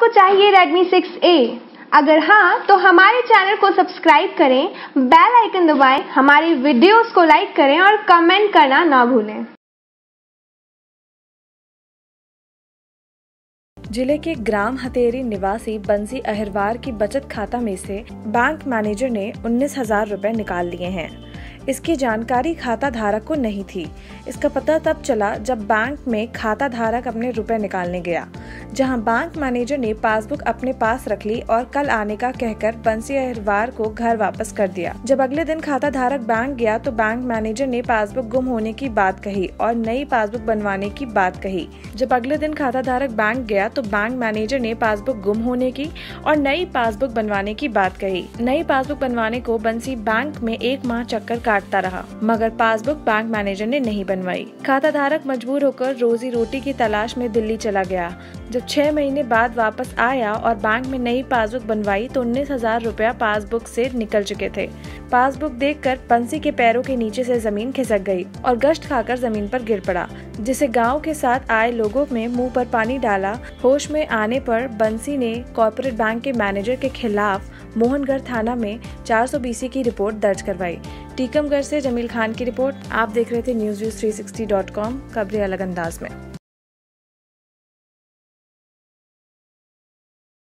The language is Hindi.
आपको चाहिए Redmi 6A अगर हाँ तो हमारे चैनल को सब्सक्राइब करें बेल आइकन दबाएँ, हमारी वीडियोस को लाइक करें और कमेंट करना ना भूलें। ज़िले के ग्राम हथेरी निवासी बंसी अहिरवार की बचत खाता में से बैंक मैनेजर ने उन्नीस हज़ार रूपए निकाल लिए हैं। इसकी जानकारी खाता धारक को नहीं थी। इसका पता तब चला जब बैंक में खाता धारक अपने रुपए निकालने गया, जहाँ बैंक मैनेजर ने पासबुक अपने पास रख ली और कल आने का कहकर बंसी अहिरवार को घर वापस कर दिया। जब अगले दिन खाता धारक बैंक गया तो बैंक मैनेजर ने पासबुक गुम होने की बात कही और नई पासबुक बनवाने की बात कही। जब अगले दिन खाता धारक बैंक गया तो बैंक मैनेजर ने पासबुक गुम होने की और नई पासबुक बनवाने की बात कही। नई पासबुक बनवाने को बंसी बैंक में एक माह चक्कर काटता रहा, मगर पासबुक बैंक मैनेजर ने नहीं बनवाई। खाता धारक मजबूर होकर रोजी रोटी की तलाश में दिल्ली चला गया। जब छह महीने बाद वापस आया और बैंक में नई पासबुक बनवाई तो उन्नीस हज़ार रूपया पासबुक से निकल चुके थे। पासबुक देखकर पंसी के पैरों के नीचे से ज़मीन खिसक गई और गश्त खाकर ज़मीन पर गिर पड़ा, जिसे गाँव के साथ आए लोगों में मुँह पर पानी डाला। होश में आने पर बंसी ने कॉरपोरेट बैंक के मैनेजर के खिलाफ मोहनगढ़ थाना में 400 की रिपोर्ट दर्ज करवाई। टीकमगढ़ से जमील खान की रिपोर्ट, आप देख रहे थे news views three sixty dot खबरें अलग अंदाज में।